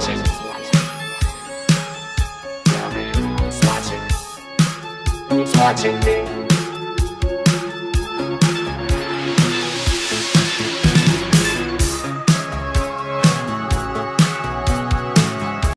谢谢谢谢谢谢